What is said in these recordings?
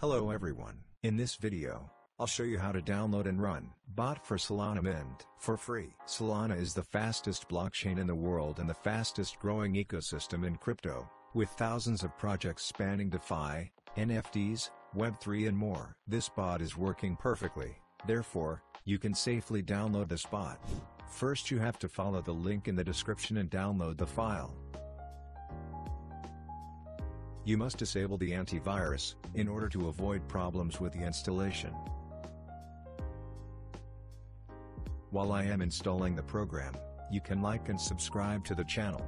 Hello everyone, in this video, I'll show you how to download and run bot for Solana Mint for free. Solana is the fastest blockchain in the world and the fastest growing ecosystem in crypto, with thousands of projects spanning DeFi, NFTs, Web3 and more. This bot is working perfectly, therefore, you can safely download this bot. First you have to follow the link in the description and download the file. You must disable the antivirus, in order to avoid problems with the installation. While I am installing the program, you can like and subscribe to the channel.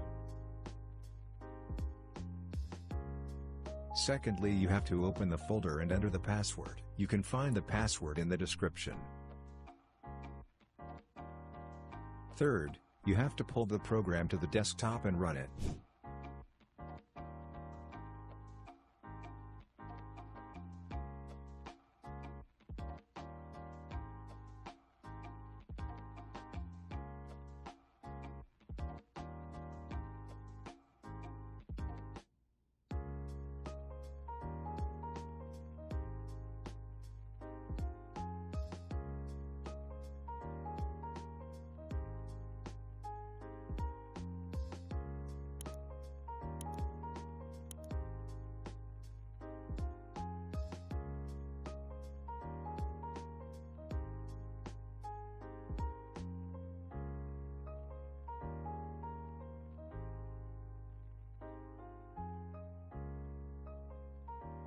Secondly you have to open the folder and enter the password. You can find the password in the description. Third, you have to pull the program to the desktop and run it.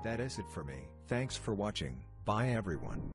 That is it for me. Thanks for watching, bye everyone.